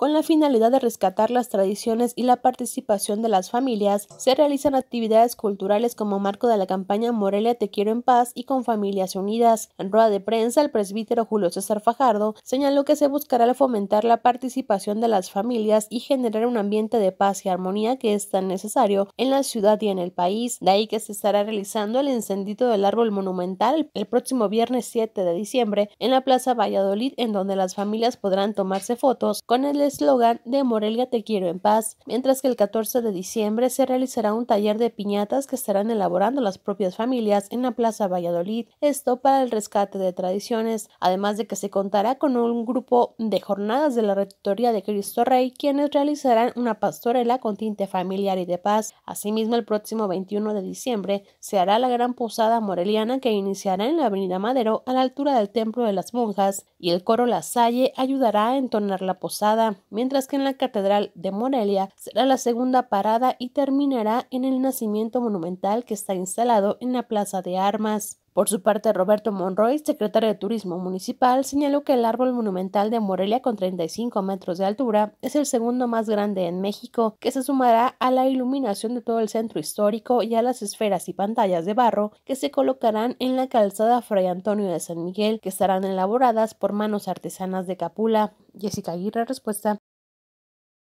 con la finalidad de rescatar las tradiciones y la participación de las familias. Se realizan actividades culturales como marco de la campaña Morelia Te Quiero en Paz y con Familias Unidas. En rueda de prensa, el presbítero Julio César Fajardo señaló que se buscará fomentar la participación de las familias y generar un ambiente de paz y armonía que es tan necesario en la ciudad y en el país. De ahí que se estará realizando el encendido del árbol monumental el próximo viernes 7 de diciembre en la Plaza Valladolid, en donde las familias podrán tomarse fotos con el eslogan de Morelia te quiero en paz, mientras que el 14 de diciembre se realizará un taller de piñatas que estarán elaborando las propias familias en la Plaza Valladolid, esto para el rescate de tradiciones, además de que se contará con un grupo de jornadas de la Rectoría de Cristo Rey, quienes realizarán una pastorela con tinte familiar y de paz. Asimismo, el próximo 21 de diciembre se hará la gran posada moreliana que iniciará en la Avenida Madero a la altura del Templo de las Monjas y el coro La Salle ayudará a entonar la posada, mientras que en la Catedral de Morelia será la segunda parada y terminará en el nacimiento monumental que está instalado en la Plaza de Armas. Por su parte, Roberto Monroy, secretario de Turismo Municipal, señaló que el árbol monumental de Morelia con 35 metros de altura es el segundo más grande en México, que se sumará a la iluminación de todo el centro histórico y a las esferas y pantallas de barro que se colocarán en la calzada Fray Antonio de San Miguel, que estarán elaboradas por manos artesanas de Capula. Jessica Aguirre, respuesta.